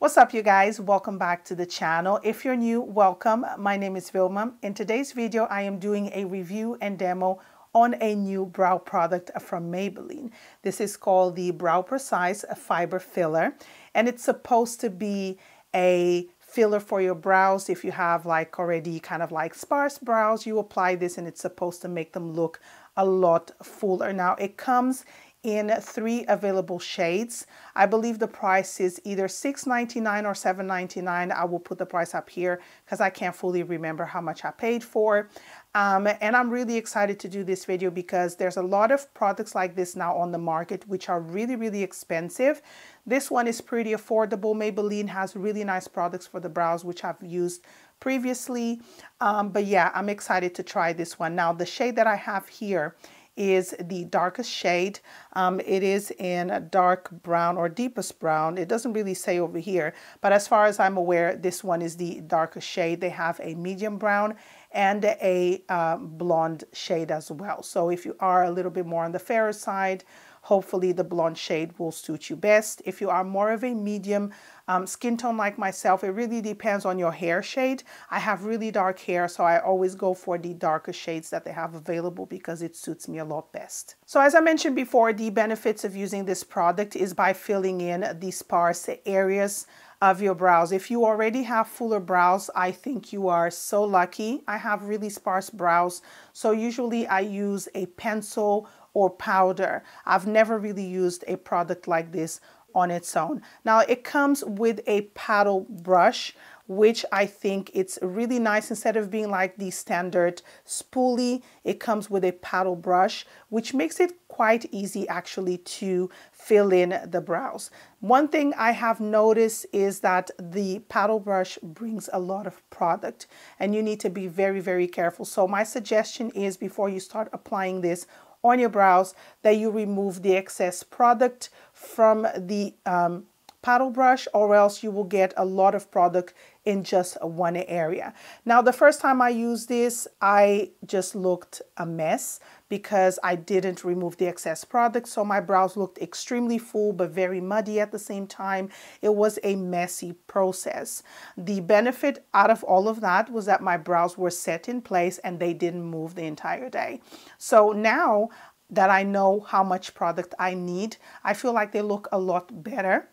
What's up you guys? Welcome back to the channel. If you're new, welcome. My name is Vilma. In today's video, I am doing a review and demo on a new brow product from Maybelline. This is called the Brow Precise Fiber Filler and it's supposed to be a filler for your brows. If you have like already kind of like sparse brows, you apply this and it's supposed to make them look a lot fuller. Now it comes in three available shades. I believe the price is either $6.99 or $7.99. I will put the price up here because I can't fully remember how much I paid for. Um, and I'm really excited to do this video because there's a lot of products like this now on the market which are really, really expensive. This one is pretty affordable. Maybelline has really nice products for the brows which I've used previously. Um, but yeah, I'm excited to try this one. Now the shade that I have here is the darkest shade. Um, it is in a dark brown or deepest brown. It doesn't really say over here, but as far as I'm aware, this one is the darkest shade. They have a medium brown and a uh, blonde shade as well. So if you are a little bit more on the fairer side, hopefully the blonde shade will suit you best. If you are more of a medium um, skin tone like myself, it really depends on your hair shade. I have really dark hair, so I always go for the darker shades that they have available because it suits me a lot best. So as I mentioned before, the benefits of using this product is by filling in the sparse areas of your brows. If you already have fuller brows, I think you are so lucky. I have really sparse brows, so usually I use a pencil or powder. I've never really used a product like this on its own. Now it comes with a paddle brush which I think it's really nice. Instead of being like the standard spoolie, it comes with a paddle brush, which makes it quite easy actually to fill in the brows. One thing I have noticed is that the paddle brush brings a lot of product and you need to be very, very careful. So my suggestion is before you start applying this on your brows that you remove the excess product from the um, paddle brush or else you will get a lot of product in just one area. Now the first time I used this I just looked a mess because I didn't remove the excess product so my brows looked extremely full but very muddy at the same time. It was a messy process. The benefit out of all of that was that my brows were set in place and they didn't move the entire day. So now that I know how much product I need, I feel like they look a lot better.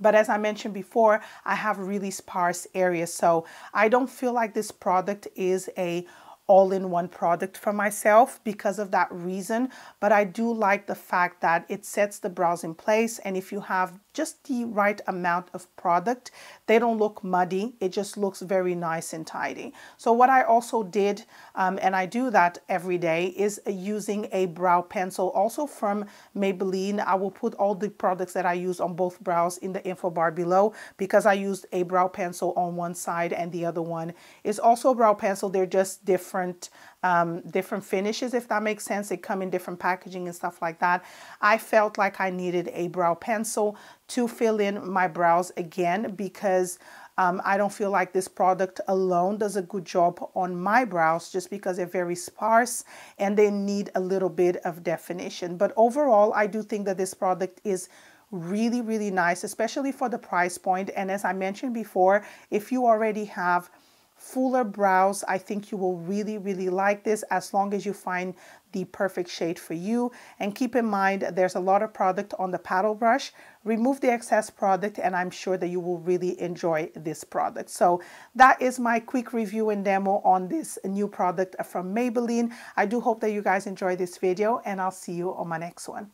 But as I mentioned before, I have really sparse areas. So I don't feel like this product is a all-in-one product for myself because of that reason but I do like the fact that it sets the brows in place and if you have just the right amount of product. They don't look muddy. It just looks very nice and tidy. So what I also did um, and I do that every day is using a brow pencil also from Maybelline. I will put all the products that I use on both brows in the info bar below because I used a brow pencil on one side and the other one. Is also a brow pencil. They're just different um, different finishes, if that makes sense. They come in different packaging and stuff like that. I felt like I needed a brow pencil to fill in my brows again because um, I don't feel like this product alone does a good job on my brows just because they're very sparse and they need a little bit of definition. But overall, I do think that this product is really, really nice, especially for the price point. And as I mentioned before, if you already have fuller brows. I think you will really, really like this as long as you find the perfect shade for you. And keep in mind, there's a lot of product on the paddle brush. Remove the excess product and I'm sure that you will really enjoy this product. So that is my quick review and demo on this new product from Maybelline. I do hope that you guys enjoy this video and I'll see you on my next one.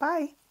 Bye.